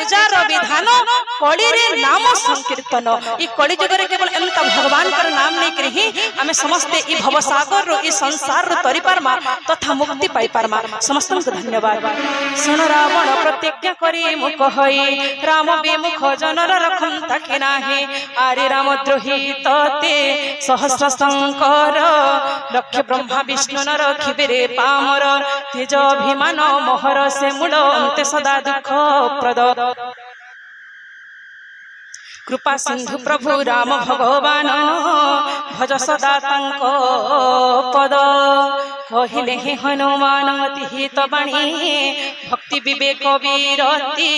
ପୂଜାର ବିଧାନ କଳିରେ ନାମ ସଂକୀର୍ତ୍ତନ ଏ କଳି ଯୁଗରେ କେବଳ ଏନ୍ତା ଭଗବାନଙ୍କର ନାମ ନେଇକରି ହିଁ ଆମେ ସମସ୍ତେ ଏ ଭବସାଗରରୁ ଏ ସଂସାରରୁ ତରିପାରମା ତଥା ମୁକ୍ତି ପାଇପାରମା ସମସ୍ତଙ୍କୁ ଧନ୍ୟବାଦ ଶୁଣ ରାବଣ ପ୍ରତିଜ୍ଞା କରି ମୁଖ ହୋଇ ରାମ ବିମୁଖ ଜନର ରଖନ୍ତାକି ନାହିଁ ଆରେ ରାମଦ୍ରୋହୀ ତତେ ସହସ୍ର ଶଙ୍କର ଲକ୍ଷ ବ୍ରହ୍ମା ବିଷ୍ଣୁ ନ ରଖିବେ ରେ ପାମର ନିଜ ଅଭିମାନ ମୋହର ସେ ମୂଳ ଅନ୍ତେ ସଦା ଦୁଃଖ ପ୍ରଦ কৃপা সিন্ধু প্রভু রাম ভগবান ভজ সদা তাঙ্ক পদ কহিলে হে হনুমান অতিহিত বাণী ভক্তি বিবেক বিরতি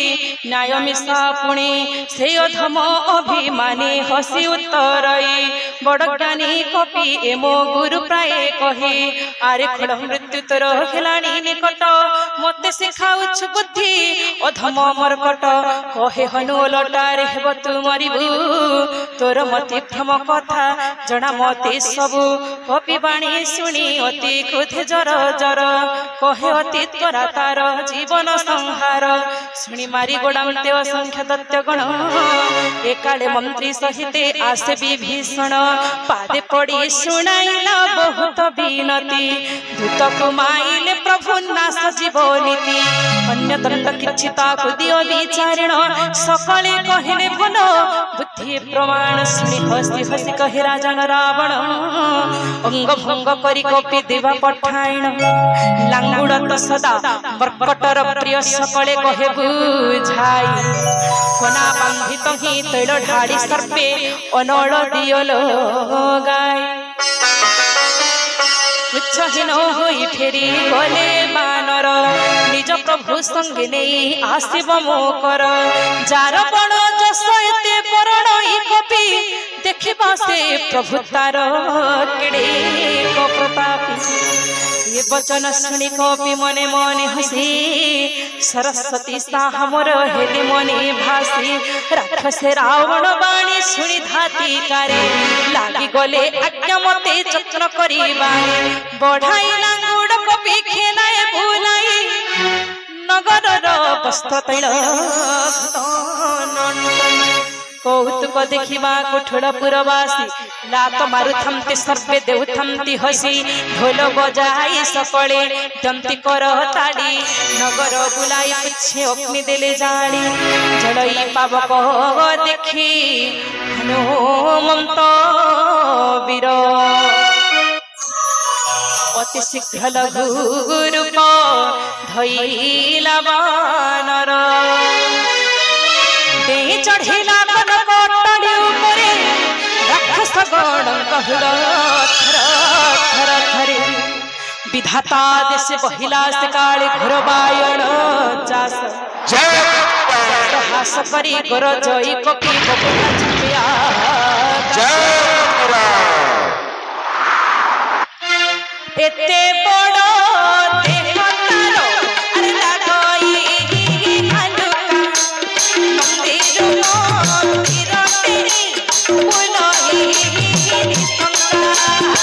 ন্যায় মিশা পুণি সেই অধম অভিমানী হসি উত্তরই বড় জ্ঞানী কবি এ মো গুরু প্রায় কহে আরে খোল মৃত্যু তোর হেলানি নিকট মতে শিখাউছু বুদ্ধি অধম মর্কট কহে হনু লটারে হেব তু মরিবু তোর মতি ভ্রম কথা জনা মতে সবু কপি বাণী শুনি অতি ক্রোধে জর জর কহে অতি তোরা তার জীবন জীবন সংহার শুনি মারি গোড়ামতে অসংখ্য তত্ত্বগণ একালে মন্ত্রী সহিতে আসে বিভীষণ পাদে পড়ি শুনাইল বহুত বিনতি দূত কুমাইলে প্রভু নাশ জীব নীতি অন্য দন্ত কিছু তাকু দিও বিচারণ সকলে কহিলে ভুল ये प्रमाण सुनि हसी हसी कहे राजा रावण अंग भंग करी कपि देवा पठायण लांगुड़ तो सदा बरकटर प्रिय सकले कहे बुझाई कोना बांधित ही तैल ढाड़ी सर्पे अनल दियल गाय উচ্ছহীন হই ফেরি গলে বানর নিজ প্রভু সঙ্গে নেই আসিব মোকর যার বড় রস ये वचन शुणी कवि मने मन हसी सरस्वती साहमर हेली मने भासी राक्षस रावण बाणी शुणी धाती कारे लागी गले आज्ञा मते चक्र करी बाणी बढ़ाई लांगुड़ कपी खेला নগরর প্রস্থতৈল কৌতুক দেখিবা কুঠুরপুরবাসী লাত মারুথন্তি সর্বে দেউথন্তি হসি ঢোল বজাই সকলে দন্তি কর তাড়ি নগর বুলাই পিছে অগ্নি দেলে জাড়ি জলই পাবক দেখি হনুমন্ত বীর অতি শীঘ্র লঘু রূপ ধইলা বানর দেই চড়িলা কনকটলি উপরে রাক্ষস গণ কহিল থর থরে বিধাতা দেশে বহিলা সকালে ঘোর বায়ণ চাষ হাস করি গোর জয়ী কপি কপুলা ছুটিয়া এতে বড়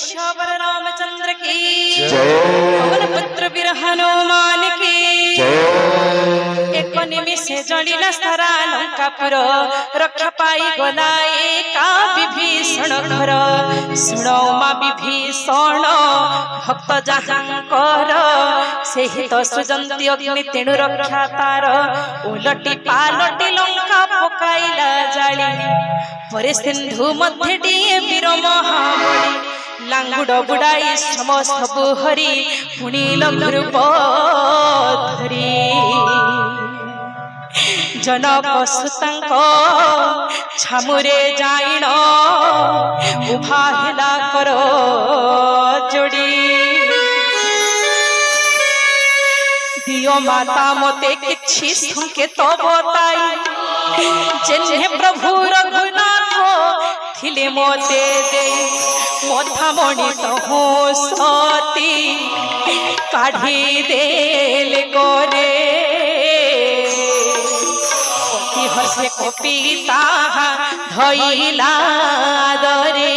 विश्वेश्वर रामचंद्र की पवन पुत्र वीर हनुमान की एक निमिषे जड़िला सारा लंकापुर रक्षा पाई गला एका विभीषण घर शुण मा विभीषण भक्त जहांकर ସେହି ତ ସୁଜନ୍ତି ଅଗ୍ନି ତେଣୁ ରକ୍ଷା ତାର ଓଲଟି ପାଲଟି ଲଙ୍କା ପକାଇଲା ଜାଳି ପରେ ସିନ୍ଧୁ ମଧ୍ୟଟିଏ ବୀର ମହାବଳି लांगुड बुड़ाई समस्त बुहरी पुणी लघुरूप जन पशुता छामुरे जाण उभाला कर जोड़ी दियो माता मत कि संकेत बताई प्रभु रघुनाथ थिले मते दे। অথামণি তহ সতী কাঢ়ি দেল করে কপি হসে কপি তাহা ধইলা দরে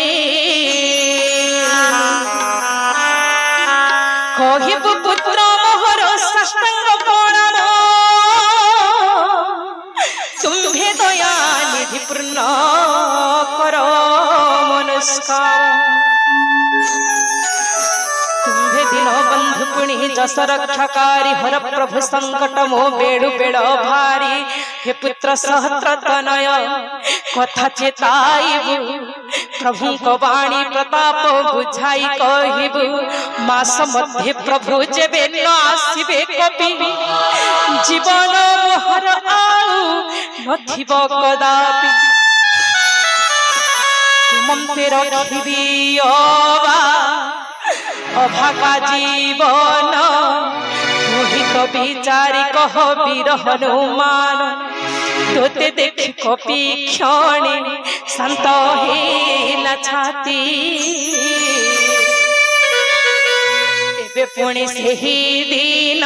जस रक्षकारी हर प्रभु संकट मो बेड़ बेड़ भारी हे पुत्र सहस्र तनय कथा चेताइबु प्रभु को वाणी प्रताप बुझाई कहिबु मास मध्य प्रभु जेबे न आसिबे कपि जीवन मोहर आउ नथिबो कदापि तुम तेरा रखिबी ओ बा অভাগা জীবন মোহিত বিচারি কহ বীর তোতে দেখি কপি ক্ষণে শান্ত হেলা ছাতি ଏବେ ପୁଣି ସେହି ଦିନ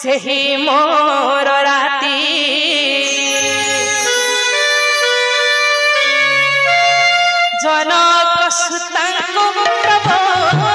ସେହି ମୋର ରାତି ଜନକ ସୁତାଙ୍କ ପ୍ରଭ